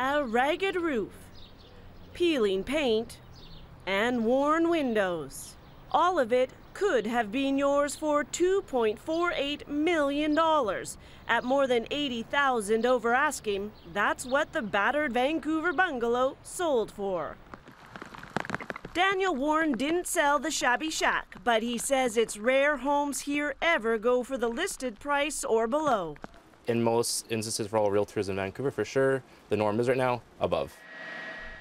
a ragged roof, peeling paint, and worn windows. All of it could have been yours for $2.48 million. At more than 80,000 over asking, that's what the battered Vancouver bungalow sold for. Daniel Warren didn't sell the shabby shack, but he says it's rare homes here ever go for the listed price or below. In most instances for all realtors in Vancouver, for sure, the norm is right now above.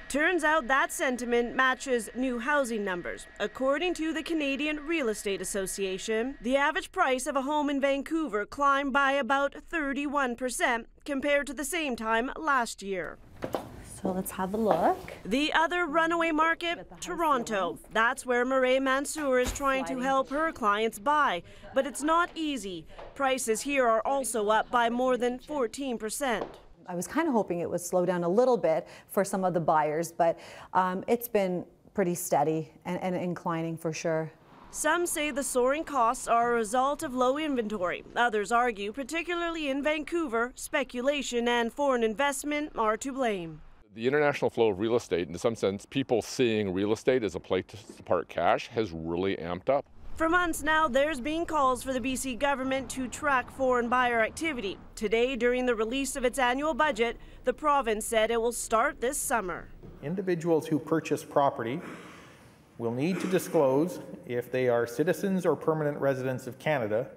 Turns out that sentiment matches new housing numbers. According to the Canadian Real Estate Association, the average price of a home in Vancouver climbed by about 31% compared to the same time last year. So let's have a look. The other runaway market, Toronto. That's where Mireille Mansour is trying to help her clients buy. But it's not easy. Prices here are also up by more than 14%. I was kind of hoping it would slow down a little bit for some of the buyers, but um, it's been pretty steady and, and inclining for sure. Some say the soaring costs are a result of low inventory. Others argue, particularly in Vancouver, speculation and foreign investment are to blame. The international flow of real estate, in some sense, people seeing real estate as a place to park cash, has really amped up. For months now, there's been calls for the BC government to track foreign buyer activity. Today, during the release of its annual budget, the province said it will start this summer. Individuals who purchase property will need to disclose if they are citizens or permanent residents of Canada.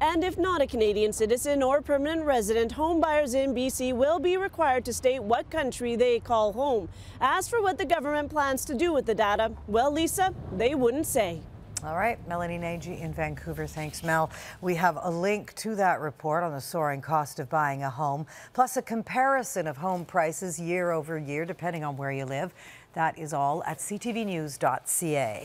And if not a Canadian citizen or permanent resident, home buyers in BC will be required to state what country they call home. As for what the government plans to do with the data, well, Lisa, they wouldn't say. All right, Melanie Nagy in Vancouver. Thanks, Mel. We have a link to that report on the soaring cost of buying a home, plus a comparison of home prices year over year, depending on where you live. That is all at ctvnews.ca.